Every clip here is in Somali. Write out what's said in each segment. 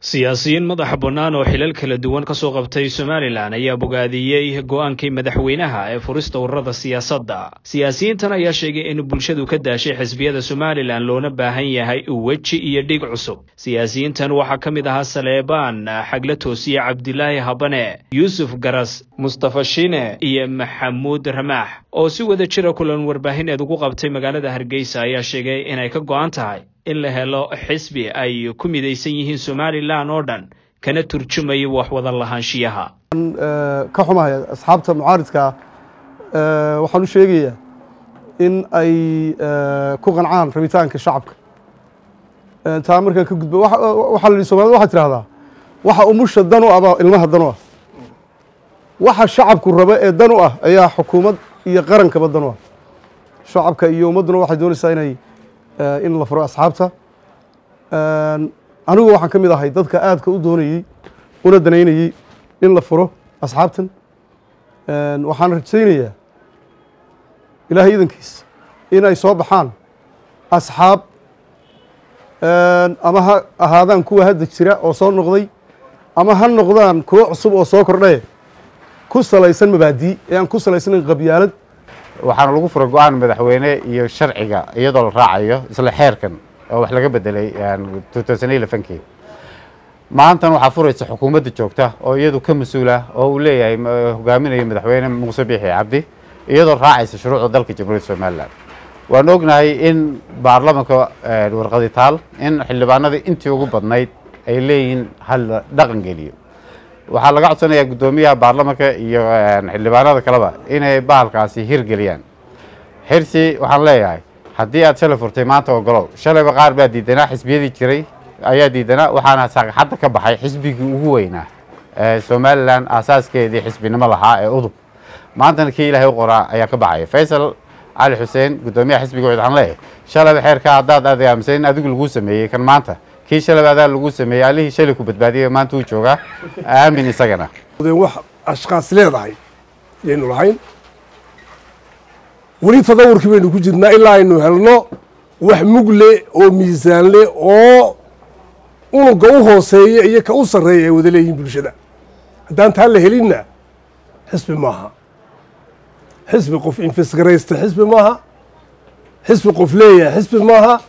siyaasiyiin madaxa bannaan oo xilal kala duwan ka soo qabtay somalilan ayaa bogaadiyey go'aankii madaxweynaha ee furista ururada siyaasadda. Siyaasiyiintan ayaa sheegay in bulshadu ka daashay xisbiyada somalilan loona baahan yahay weji iyo dhig cusub. Siyaasiyiintan waxaa ka mid ahaa saleebaan xagle toosiye cabdilaahi habane yuusuf garas mustafa shine iyo maxamuud ramaax oo si wada jira kulan warbaahineed ugu qabtay magaalada hargeysa ayaa sheegay inay ka go'an tahay in la helo xisbi ay ku midaysan yihiin somalilan oo dhan kana turjumayo wax wada lahaanshiyaha ka xumahay asxaabta mucaaridkaa waxaan u sheegayaa in ay ku qancaan rabitaanka shacabka. Taa markaan ka gudbo waxaa la yidhi somalida waxaa tirahdaa waxa umusha dan u ah baa ilmaha dan u ah. Waxa shacabku raba ee dan u ah ayaa xukuumad iyo qarankaba dan u ah. Shacabka iyo ummadduna waxay doonaysaa inay in la furo asxaabta. Anigu waxaan ka mid ahay dadka aadka u doonayey una danaynayey in la furo asxaabtan. Waxaan rajaynayaa ilaahay idankiis in ay soo baxaan asxaab ama ha ahaadaan kuwa hadda jira oo soo noqday ama ha noqdaan kuwo cusub oo soo kordhaye ku salaysan mabaadii ee aan ku salaysnayn qabyaalad waxaana lagu furay go'aan madaxweyne iyo sharciga iyadoo la raacayo isla xeerkan oo wax laga bedelay kii maantan waxaa furaysa xukuumadda joogta oo iyadu ka mas'uula oo uu leeyahay hogaaminayo madaxweyne muuse biixi cabdi iyadoo raacaysa shuruucda dalka jamhuuriyadda somalilan waan ognahay in baarlamanka warqadi taal in xildhibaanadii intii ugu badnayd ay leeyihiin hal dhaqan geliyo waxaa laga codsanayaa guddoomiyaha baarlamanka iyo xildhibaanada kaleba inay bahalkaasi hirgeliyaan. Xirsi waxaan leeyahay haddii aad shalay furtay maanta ogolow shalayba qaar baa diidanaa xisbiyadii jiray ayaa diidanaa waxaana saaqaxadda ka baxay xisbigii ugu weynaa ee somalilan aasaaskeedii xisbinimo lahaa ee udub. Maantana kii ilaahay u qoraa ayaa ka baxaya. Faysal cali xuseen guddoomiyaha xisbiga waxaan leeyahay shalayba xeerkaa haddaad aad aaminsan in adigu laguu sameeyey kan maanta kii shalayba adaa lagu sameeyey. Allihii shalay ku badbaadiyay maanta uu joogaa. Aamin isagana. Wax ashkaas leedahay yaynu lahayn. Weli tadawurkii baynu ku jirnaa ilaa aynu helno wax mugle oo miisaanle oo unuga u hooseeya iyo ka u sarreeya ay wada leeyihiin bulshada. Haddaan taa la helinna xisbi maaha. Xisbi qof infisgaraysta xisbi maaha. Xisbi qof leeyahay xisbi maaha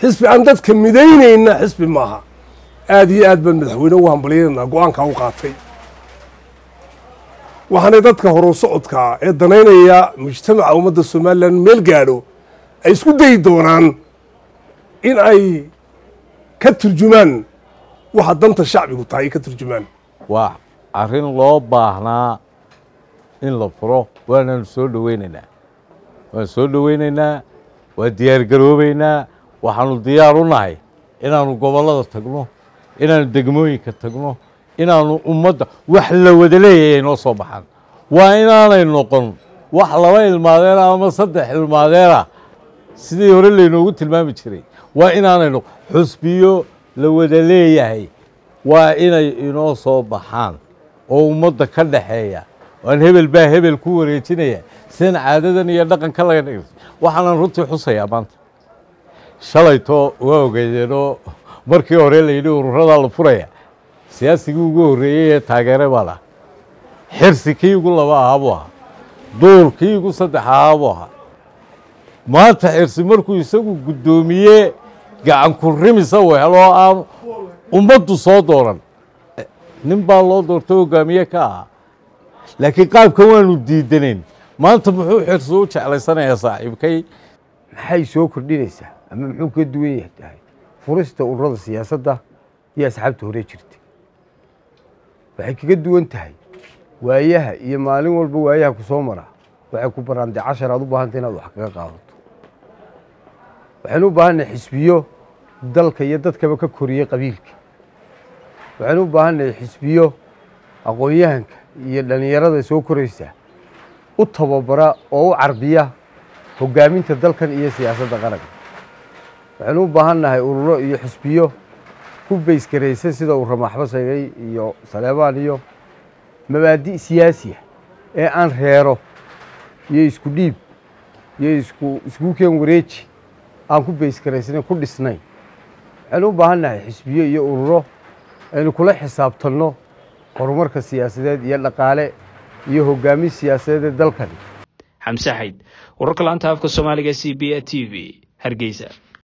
xisbi aan dadka midaynayna xisbi maaha. Aada iyo aad baan madaxweyne ugu hambalyaynanaa go'aankaa u qaatay. Waxaanay dadka horu socodkaa ee danaynaya mujtamaca ummadda somalilan meel gaadho ay isku dayi doonaan in ay ka turjumaan. Waxa danta shacbigu tahay ay ka turjumaan. Waa arrin loo baahnaa in la furo waanaanu soo dhoweynaynaa waan soo dhoweynaynaa waa diyaar garoobeynaa waxaanu diyaar u nahay inaanu gobollada tagno inaanu degmooyinka tagno inaanu ummadda wax la wada leeyahay noo soo baxaan. Waa inaanay noqon wax laba ilmaadeena ama saddex ilmaadeena sidii hore laynoogu tilmaami jiray waa inaanay noqon xusbiyo la wada leeyahay. Waa inay inoo soo baxaan oo ummadda ka dhaxeeya. Waan hebel baa hebel ku wareejinaya. Sidan caadadan iyo dhaqanka laga dhig waxaanan runtii xusayaa maanta shalayto waa ogeydeenoo markii hore layidhi ururadaa la furaya. Siyaasigii ugu horreeyey ee taageere baa laha xirsi kii ugu laba ahaa buu ahaa. Duur kii ugu saddex ahaa buu ahaa. Maanta xirsi markuu isagu guddoomiye gacanku rimisa u helo oo ummaddu soo dooran. Nin baa loo doortay hogaamiye ka ahaa. Laakiin qaabkan waanu diidanayn. Maanta muxuu xirsi u jeclaysanayaa saaxiibkay? Maxay soo kordhinaysaa ama muxuu ka duwan tahay furista ururada siyaasadda iyo asxaabta hore jirtay waxay kaga duwan tahay. Waayaha iyo maalin walba waayaha ku soo mara. Waxay ku baraantay cashar aad u baahantay inaad wax kaga qaadato. Waxaynu u baahannahay xisbiyo dalka iyo dadkaba ka koriyey qabiilka. Waxaynu u baahannahay xisbiyo aqoon-yahanka iyo dhallinyarada soo koraysa u tababara oo u carbiya hoggaaminta dalkan iyo siyaasadda qaranka waxaynu u baahan nahay ururo iyo xisbiyo ku baysgaraysan sida uu ramaaxba sheegay iyo saleebaan iyo mabaadi' siyaasiya ee aan reero iyo isku dhiib iyo isku isku keen wareeji aan ku baysgaraysnayn ku dhisnayn waxaynu u baahan nahay xisbiyo iyo ururo aynu kula xisaabtanno horumarka siyaasadeed iyo dhaqaale iyo hoggaamin siyaasadeed ee dalkani. Xamse xayd wararka laanta afka soomaaliga c b a t v hargeysa